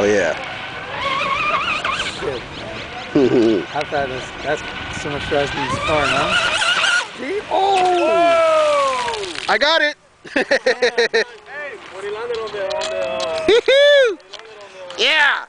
Oh yeah. Shit, man. I thought that's, that's so much faster than this car, huh? See? Oh! Whoa! I got it. Hey, what he landed on the on the. Uh, yeah.